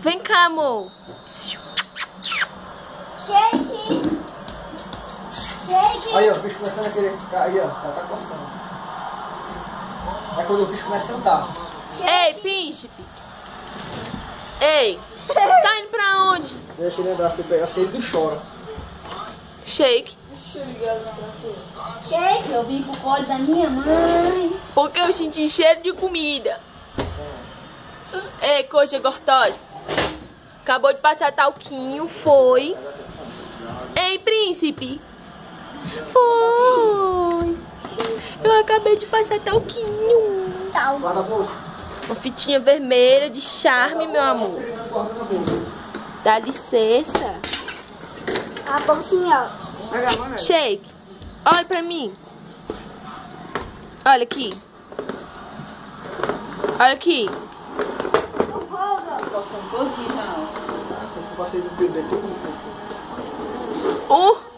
Vem cá, amor. Shake. Shake. Aí, ó, o bicho começando a querer. Aí, ó, ela tá coçando. Aí quando o bicho começa a andar. Ei, príncipe. Ei, tá indo pra onde? Deixa ele andar, porque assim ele não chora. Shake. Shake. Eu vim pro colo da minha mãe. Porque eu senti cheiro de comida. Ei, coisa gostosa. Acabou de passar talquinho, foi. Ei, príncipe. Foi. Eu acabei de passar talquinho. Uma fitinha vermelha de charme, meu amor. Dá licença. A bolsinha, ó. Shake. Olha pra mim. Olha aqui. Olha aqui. Eu passei no pelo dele, tudo no fundo. Uh,